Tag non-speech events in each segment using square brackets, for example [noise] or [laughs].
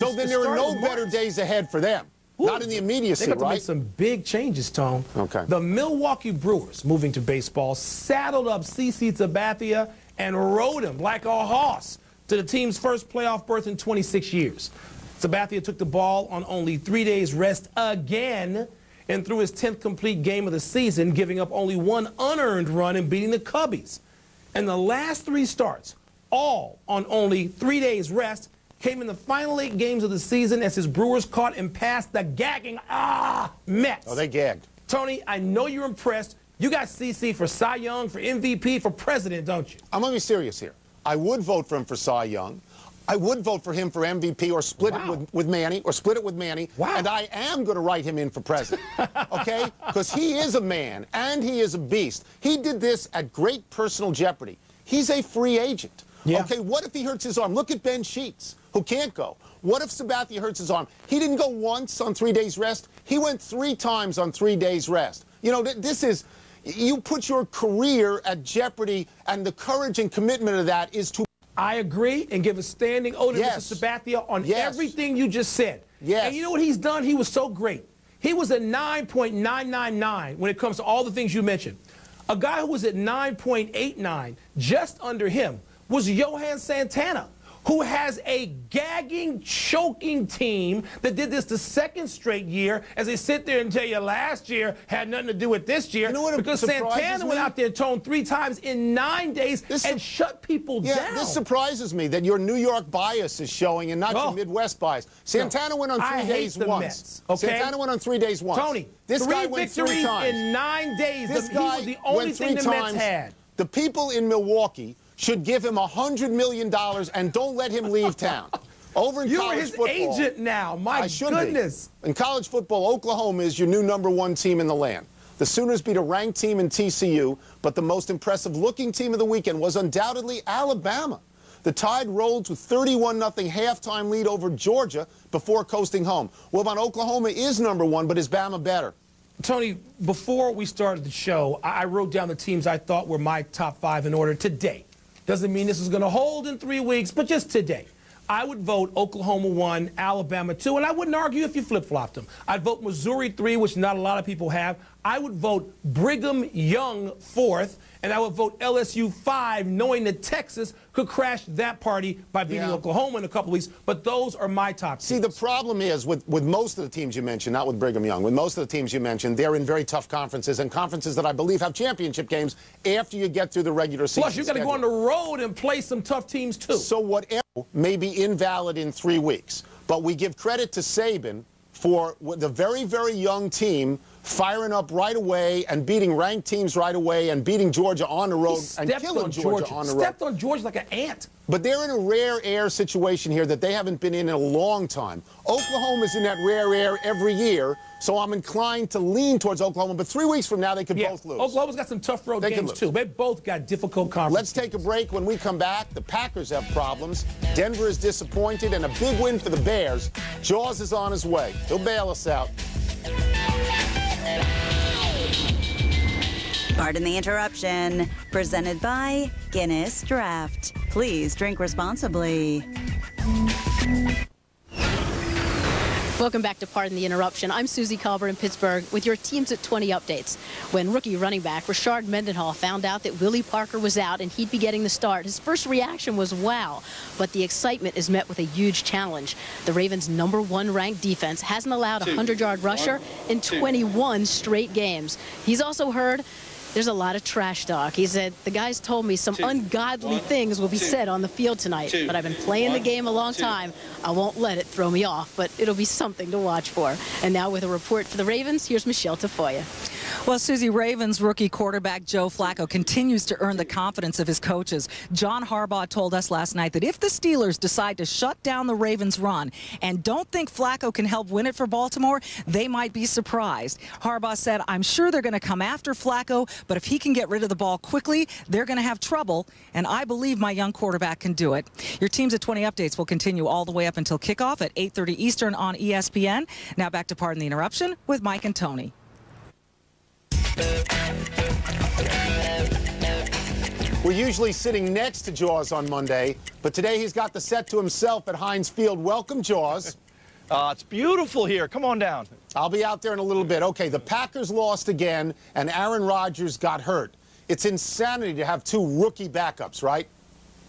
So then there are no better days ahead for them. Ooh, Not in the immediacy, they got to right? make some big changes, Tone. Okay. The Milwaukee Brewers, moving to baseball, saddled up CC Sabathia and rode him like a horse to the team's first playoff berth in 26 years. Sabathia took the ball on only three days rest again and threw his 10th complete game of the season, giving up only one unearned run and beating the Cubbies. And the last three starts, all on only three days rest, came in the final eight games of the season as his Brewers caught and passed the gagging ah Mets. Oh, they gagged. Tony, I know you're impressed. You got CC for Cy Young, for MVP, for president, don't you? I'm going to be serious here. I would vote for him for Cy Young. I would vote for him for MVP or split wow. it with, with Manny or split it with Manny. Wow. And I am going to write him in for president. [laughs] okay? Because he is a man and he is a beast. He did this at great personal jeopardy. He's a free agent. Yeah. Okay, what if he hurts his arm? Look at Ben Sheets, who can't go. What if Sabathia hurts his arm? He didn't go once on three days rest. He went three times on three days rest. You know, th this is, you put your career at jeopardy, and the courage and commitment of that is to I agree and give a standing ode to yes. Mr. Sabathia on yes. everything you just said. Yes. And you know what he's done? He was so great. He was a 9.999 when it comes to all the things you mentioned. A guy who was at 9.89, just under him, was Johan Santana who has a gagging, choking team that did this the second straight year as they sit there and tell you last year had nothing to do with this year. You know what because Santana me? went out there and toned three times in nine days this and shut people yeah, down. This surprises me that your New York bias is showing and not oh. your Midwest bias. Santana no, went on three I days hate the once. Mets, okay? Santana went on three days once. Tony, this guy went three times. in nine days. This the, guy was the only thing the times. Mets had. The people in Milwaukee should give him $100 million and don't let him leave town. [laughs] Over in You're college his football, agent now. My goodness. Be. In college football, Oklahoma is your new number one team in the land. The Sooners beat a ranked team in TCU, but the most impressive looking team of the weekend was undoubtedly Alabama. The Tide rolled to 31-0 halftime lead over Georgia before coasting home. Well, about Oklahoma is number one, but is Bama better? Tony, before we started the show, I wrote down the teams I thought were my top five in order today. Doesn't mean this is going to hold in three weeks, but just today. I would vote Oklahoma 1, Alabama 2, and I wouldn't argue if you flip-flopped them. I'd vote Missouri 3, which not a lot of people have. I would vote Brigham Young 4th, and I would vote LSU 5, knowing that Texas could crash that party by beating yeah. Oklahoma in a couple weeks. But those are my top See, teams. the problem is with, with most of the teams you mentioned, not with Brigham Young, with most of the teams you mentioned, they're in very tough conferences and conferences that I believe have championship games after you get through the regular season. Plus, you got to go on the road and play some tough teams, too. So whatever may be invalid in three weeks. But we give credit to Saban for the very, very young team firing up right away and beating ranked teams right away and beating Georgia on the road and killing Georgia, Georgia, on the road. Stepped on Georgia like an ant. But they're in a rare air situation here that they haven't been in in a long time. Oklahoma's in that rare air every year, so I'm inclined to lean towards Oklahoma. But three weeks from now, they could yeah. both lose. Oklahoma's got some tough road they games, too. They both got difficult conferences. Let's take a break. When we come back, the Packers have problems. Denver is disappointed, and a big win for the Bears. Jaws is on his way. He'll bail us out. Pardon the interruption. Presented by Guinness Draft. Please drink responsibly. Welcome back to Pardon the Interruption. I'm Suzy Kolber in Pittsburgh with your Teams at 20 updates. When rookie running back Rashard Mendenhall found out that Willie Parker was out and he'd be getting the start, his first reaction was wow. But the excitement is met with a huge challenge. The Ravens' number one ranked defense hasn't allowed a 100-yard rusher in 21 straight games. He's also heard there's a lot of trash talk. He said, the guys told me some two, ungodly one, things will be two, said on the field tonight, two, but I've been playing one, the game a long time. I won't let it throw me off, but it'll be something to watch for. And now with a report for the Ravens, here's Michelle Tafoya. Well, Suzy Ravens rookie quarterback Joe Flacco continues to earn the confidence of his coaches. John Harbaugh told us last night that if the Steelers decide to shut down the Ravens' run and don't think Flacco can help win it for Baltimore, they might be surprised. Harbaugh said, I'm sure they're going to come after Flacco, but if he can get rid of the ball quickly, they're going to have trouble, and I believe my young quarterback can do it. Your Teams at 20 updates will continue all the way up until kickoff at 8.30 Eastern on ESPN. Now back to Pardon the Interruption with Mike and Tony. We're usually sitting next to Jaws on Monday, but today he's got the set to himself at Heinz Field. Welcome, Jaws. Uh, [laughs] it's beautiful here. Come on down. I'll be out there in a little bit. Okay, the Packers lost again, and Aaron Rodgers got hurt. It's insanity to have two rookie backups, right?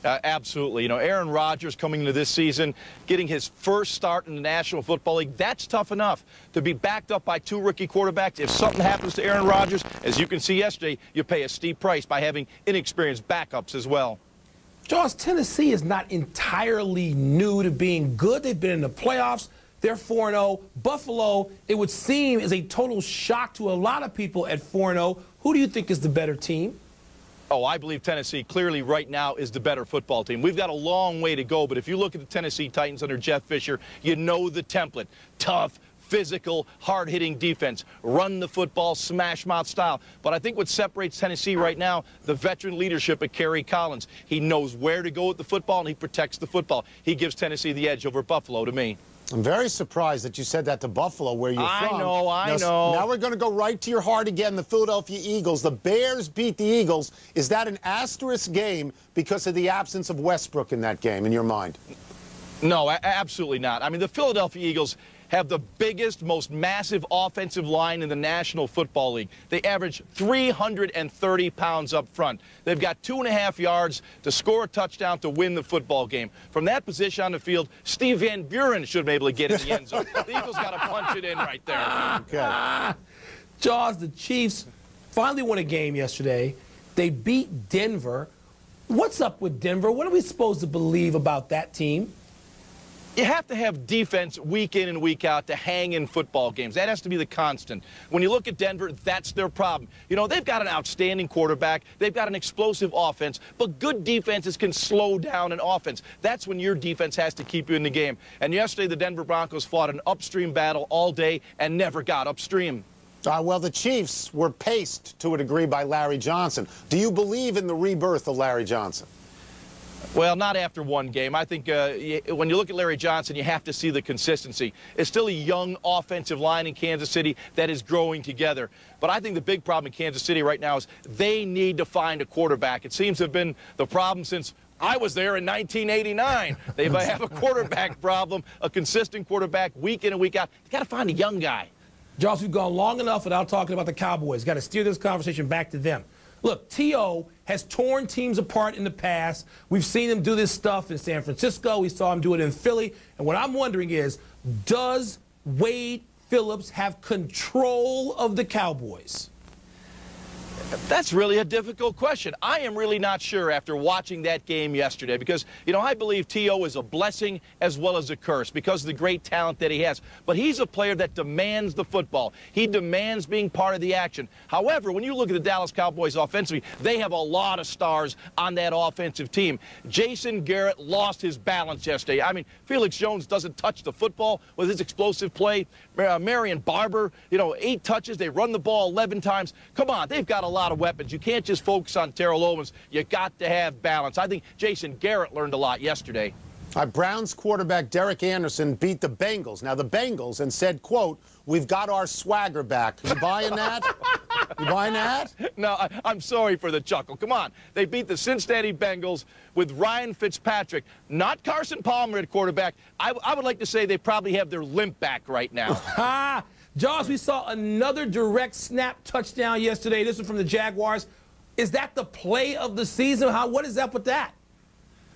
Uh, absolutely. You know, Aaron Rodgers coming into this season, getting his first start in the National Football League, that's tough enough. To be backed up by two rookie quarterbacks, if something happens to Aaron Rodgers, as you can see yesterday, you pay a steep price by having inexperienced backups as well. Jaws, Tennessee is not entirely new to being good. They've been in the playoffs. They're 4 0. Buffalo, it would seem, is a total shock to a lot of people at 4 0. Who do you think is the better team? Oh, I believe Tennessee clearly right now is the better football team. We've got a long way to go, but if you look at the Tennessee Titans under Jeff Fisher, you know the template. Tough, physical, hard-hitting defense. Run the football, smash mouth style. But I think what separates Tennessee right now, the veteran leadership of Kerry Collins. He knows where to go with the football, and he protects the football. He gives Tennessee the edge over Buffalo to me. I'm very surprised that you said that to Buffalo, where you're I from. I know, I now, know. Now we're going to go right to your heart again. The Philadelphia Eagles. The Bears beat the Eagles. Is that an asterisk game because of the absence of Westbrook in that game, in your mind? No, absolutely not. I mean, the Philadelphia Eagles have the biggest, most massive offensive line in the National Football League. They average 330 pounds up front. They've got two and a half yards to score a touchdown to win the football game. From that position on the field, Steve Van Buren should be able to get in the end zone. the Eagles got to punch it in right there. Okay. Jaws, the Chiefs finally won a game yesterday. They beat Denver. What's up with Denver? What are we supposed to believe about that team? You have to have defense week in and week out to hang in football games. That has to be the constant. When you look at Denver, that's their problem. You know, they've got an outstanding quarterback. They've got an explosive offense, but good defenses can slow down an offense. That's when your defense has to keep you in the game. And yesterday, the Denver Broncos fought an upstream battle all day and never got upstream. Uh, well, the Chiefs were paced to a degree by Larry Johnson. Do you believe in the rebirth of Larry Johnson? Well, not after one game. I think uh, when you look at Larry Johnson, you have to see the consistency. It's still a young offensive line in Kansas City that is growing together. But I think the big problem in Kansas City right now is they need to find a quarterback. It seems to have been the problem since I was there in 1989. They have a [laughs] [laughs] quarterback problem, a consistent quarterback week in and week out. You got to find a young guy. Jaws, we've gone long enough without talking about the Cowboys. Got to steer this conversation back to them. Look, T.O. has torn teams apart in the past. We've seen him do this stuff in San Francisco. We saw him do it in Philly. And what I'm wondering is, does Wade Phillips have control of the Cowboys? That's really a difficult question. I am really not sure after watching that game yesterday because, you know, I believe T.O. is a blessing as well as a curse because of the great talent that he has. But he's a player that demands the football. He demands being part of the action. However, when you look at the Dallas Cowboys offensively, they have a lot of stars on that offensive team. Jason Garrett lost his balance yesterday. I mean, Felix Jones doesn't touch the football with his explosive play. Uh, Marion Barber, you know, eight touches. They run the ball 11 times. Come on, they've got a lot of weapons. You can't just focus on Terrell Owens. You got to have balance. I think Jason Garrett learned a lot yesterday. Uh, Browns quarterback Derek Anderson beat the Bengals. Now, the Bengals, and said, quote, we've got our swagger back. You buying that? [laughs] you buying that? No, I, am sorry for the chuckle. Come on. They beat the Cincinnati Bengals with Ryan Fitzpatrick, not Carson Palmer at quarterback. I, I would like to say they probably have their limp back right now. [laughs] [laughs] Jaws, we saw another direct snap touchdown yesterday. This one from the Jaguars. Is that the play of the season? How, what is up with that?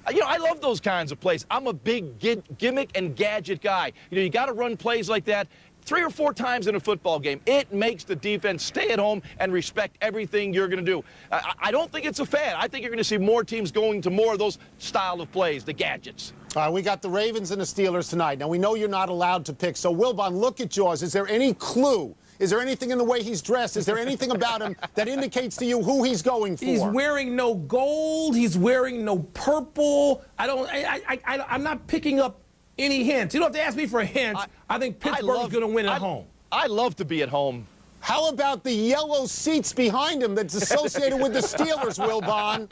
Uh, you know, I love those kinds of plays. I'm a big gimmick and gadget guy. You know, you got to run plays like that three or four times in a football game. It makes the defense stay at home and respect everything you're going to do. I, I, don't think it's a fad. I think you're going to see more teams going to more of those style of plays, the gadgets. All right, we got the Ravens and the Steelers tonight. Now, we know you're not allowed to pick. So, Wilbon, look at Jaws. Is there any clue? Is there anything in the way he's dressed? Is there anything about him that indicates to you who he's going for? He's wearing no gold. He's wearing no purple. I don't. I. I. I I'm not picking up any hints. You don't have to ask me for a hint. I, I think Pittsburgh is going to win at I, home. I love to be at home. How about the yellow seats behind him that's associated with the Steelers, Wilbon?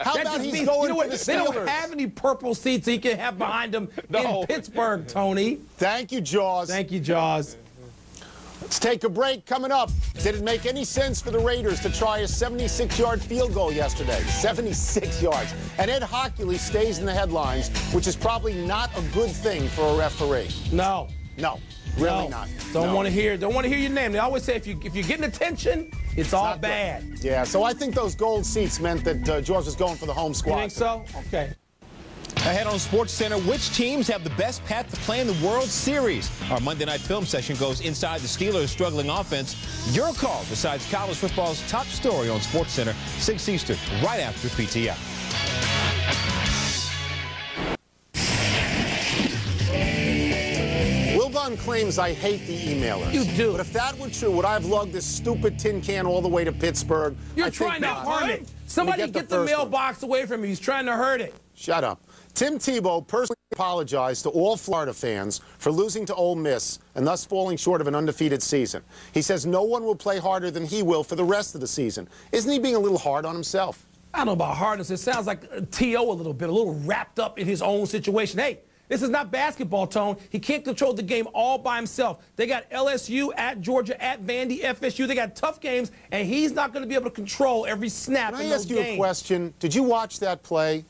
How that about he's means, going you know what, the Steelers? They don't have any purple seats he can have behind him [laughs] no. in Pittsburgh, Tony. Thank you, Jaws. Thank you, Jaws. Let's take a break. Coming up, did it make any sense for the Raiders to try a 76-yard field goal yesterday? 76 yards. And Ed Hochuli stays in the headlines, which is probably not a good thing for a referee. No. No, really no. not. Don't No. want to hear. Don't want to hear your name. They always say if you if you're getting attention, it's, all Not good. bad. Yeah, so I think those gold seats meant that uh, George was going for the home squad. You squad. think so? Okay. Ahead on Sports Center, which teams have the best path to play in the World Series? Our Monday night film session goes inside the Steelers' struggling offense. Your call decides college football's top story on Sports Center, 6 Eastern, right after PTI. Claims I hate the emailers. You do. But if that were true, would I have lugged this stupid tin can all the way to Pittsburgh? You're I trying to not. harm it. Somebody get, the, first one. mailbox away from you. He's trying to hurt it. Shut up. Tim Tebow personally apologized to all Florida fans for losing to Ole Miss and thus falling short of an undefeated season. He says no one will play harder than he will for the rest of the season. Isn't he being a little hard on himself? I don't know about hardness. It sounds like uh, T.O. a little bit, a little wrapped up in his own situation. Hey, this is not basketball, Tone. He can't control the game all by himself. They got LSU at Georgia, at Vandy, FSU. They got tough games, and he's not going to be able to control every snap Can I ask you games. a question? Did you watch that play?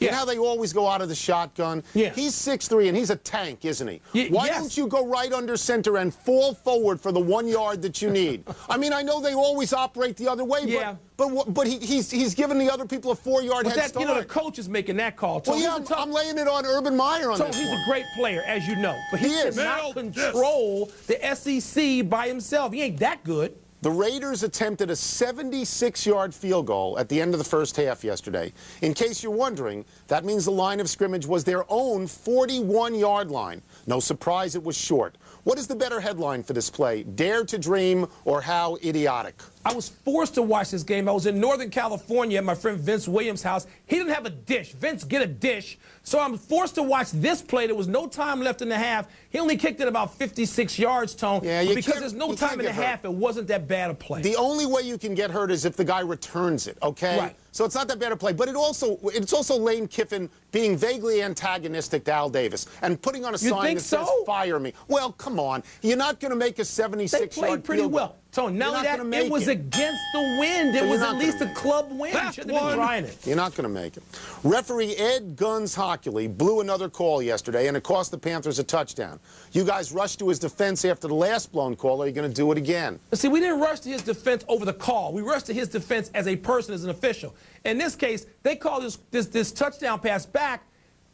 You Yeah. know how they always go out of the shotgun? Yeah. He's 6'3", and he's a tank, isn't he? Y- Why yes. don't you go right under center and fall forward for the one yard that you need? [laughs] I mean, I know they always operate the other way, Yeah. but but, but he, he's, he's giving the other people a four-yard But head that, start. you know, the coach is making that call. Tone, well, yeah, he's a I'm, tough- I'm laying it on Urban Meyer on So this he's one. a great player, as you know, but he, He is. cannot Nailed control the SEC by himself. He ain't that good. The Raiders attempted a 76-yard field goal at the end of the first half yesterday. In case you're wondering, that means the line of scrimmage was their own 41-yard line. No surprise it was short. What is the better headline for this play, Dare to Dream or How Idiotic? I was forced to watch this game. I was in Northern California at my friend Vince Williams' house. He didn't have a dish. Vince, get a dish. So I'm forced to watch this play. There was no time left in the half. He only kicked it about 56 yards, Tone. Yeah, you because there's no time in the hurt. half, it wasn't that bad a play. The only way you can get hurt is if the guy returns it, okay? Right. So it's not that bad a play, but it also it's also Lane Kiffin being vaguely antagonistic to Al Davis and putting on a You sign think that says "Fire me." Well, come on, you're not going to make a 76 they yard played pretty field well. goal. Tone, not You're only not that, gonna it was against the wind. It So was at least a club win. You shouldn't have been trying it. You're not going to make it. Referee Ed Guns Hochuli blew another call yesterday, and it cost the Panthers a touchdown. You guys rushed to his defense after the last blown call. Are you going to do it again? See, we didn't rush to his defense over the call. We rushed to his defense as a person, as an official. In this case, they called this this, this touchdown pass back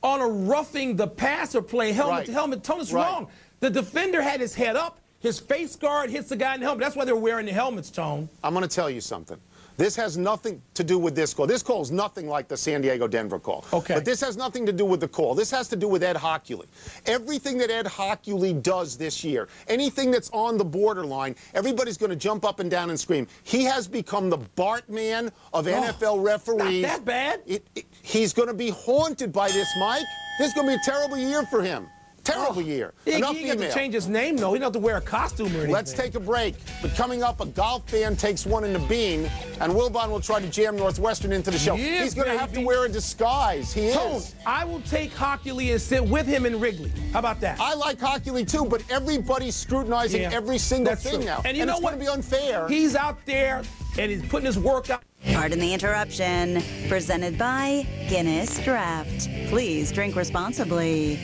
on a roughing the passer play, helmet Right. to helmet. Tony's Right. wrong. The defender had his head up. His face guard hits the guy in the helmet. That's why they're wearing the helmets, Tone. I'm going to tell you something. This has nothing to do with this call. This call is nothing like the San Diego Denver call. Okay. But this has nothing to do with the call. This has to do with Ed Hochuli. Everything that Ed Hochuli does this year, anything that's on the borderline, everybody's going to jump up and down and scream. He has become the Bartman of oh, NFL referees. Oh, that bad. It- it- he's going to be haunted by this, Mike. This is going to be a terrible year for him. Terrible year. He, Enough he ain't got email. to change his name, though. He don't have to wear a costume or anything. Let's take a break. But coming up, a golf fan takes one in the bean, and Wilbon will try to jam Northwestern into the show. Yeah, He's going to have to wear a disguise. He Tone, is. I will take Hochuli and sit with him in Wrigley. How about that? I like Hochuli too, but everybody's scrutinizing Yeah, every single thing true. now. And you know it's what? going to be unfair. He's out there and he's putting his work out. Pardon the interruption. Presented by Guinness Draft. Please drink responsibly.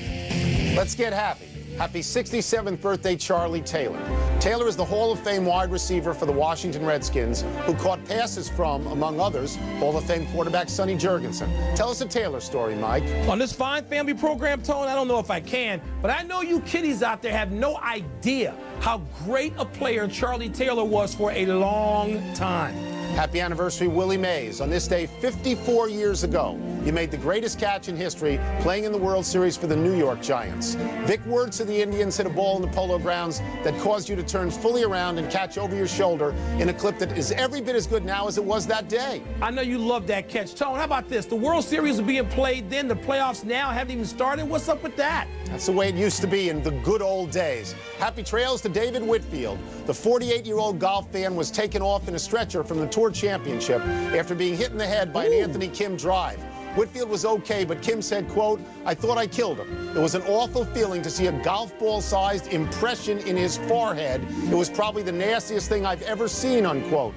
Let's get happy. Happy 67th birthday, Charlie Taylor. Taylor is the Hall of Fame wide receiver for the Washington Redskins, who caught passes from, among others, Hall of Fame quarterback Sonny Jurgensen. Tell us a Taylor story, Mike. On this fine family program, Tone, I don't know if I can, but I know you kiddies out there have no idea how great a player Charlie Taylor was for a long time. Happy anniversary, Willie Mays. On this day, 54 years ago, you made the greatest catch in history playing in the World Series for the New York Giants. Vic Wertz of the Indians hit a ball in the Polo Grounds that caused you to turn fully around and catch over your shoulder in a clip that is every bit as good now as it was that day. I know you love that catch. Tone, how about this? The World Series are being played then, the playoffs now haven't even started. What's up with that? That's the way it used to be in the good old days. Happy trails to David Whitfield. The 48-year-old golf fan was taken off in a stretcher from the Tour Championship after being hit in the head by an Anthony Kim drive. Whitfield was okay, but Kim said, quote, I thought I killed him. It was an awful feeling to see a golf ball-sized impression in his forehead. It was probably the nastiest thing I've ever seen, unquote.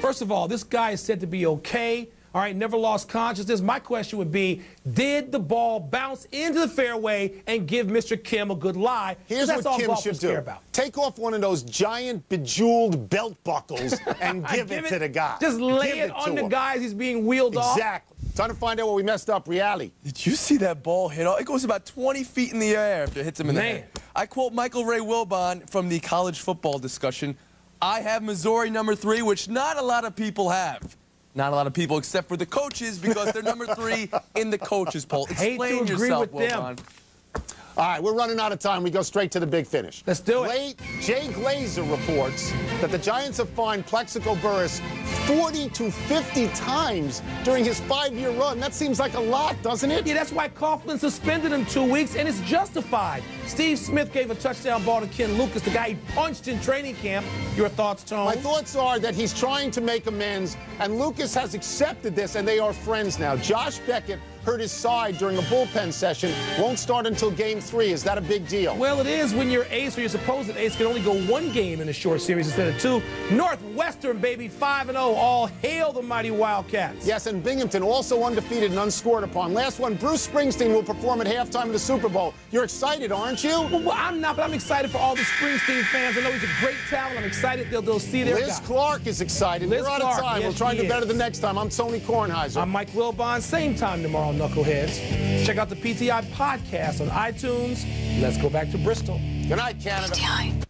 First of all, this guy is said to be okay. All right, never lost consciousness. My question would be, did the ball bounce into the fairway and give Mr. Kim a good lie? Here's That's what all Kim should do. care about. Take off one of those giant bejeweled belt buckles [laughs] and give, Give it, to the guy. Just lay Give it, on the him. guy as he's being wheeled off. Exactly. Time to find out what we messed up, reality. Did you see that ball hit? It goes about 20 feet in the air after it hits him in the head. I quote Michael Ray Wilbon from the college football discussion. I have Missouri number three, which not a lot of people have. Not a lot of people except for the coaches because they're number three in the coaches poll. Hate to Explain agree yourself, with them. All right, we're running out of time. We go straight to the big finish. Let's do it. Late Jay Glazer reports that the Giants have fined Plaxico Burress 40 to 50 times during his five-year run. That seems like a lot, doesn't it? Yeah, that's why Coughlin suspended him two weeks, and it's justified. Steve Smith gave a touchdown ball to Ken Lucas, the guy he punched in training camp. Your thoughts, Tone? My thoughts are that he's trying to make amends, and Lucas has accepted this, and they are friends now. Josh Beckett hurt his side during a bullpen session, won't start until game three. Is that a big deal? Well, it is when your ace or your supposed ace can only go one game in a short series instead of two. Northwestern, baby, 5 0. All hail the mighty Wildcats. Yes, and Binghamton also undefeated and unscored upon. Last one, Bruce Springsteen will perform at halftime of the Super Bowl. You're excited, aren't you? Well, I'm not, but I'm excited for all the Springsteen fans. I know he's a great talent. I'm excited they'll, they'll see their Liz guy. Clark is excited. Liz We're out Clark, of time. yes, we'll try and she do better the next time. I'm Tony Kornheiser. I'm Mike Wilbon. Same time tomorrow, Knuckleheads. Check out the PTI podcast on iTunes. Let's go back to Bristol. Good night, Canada.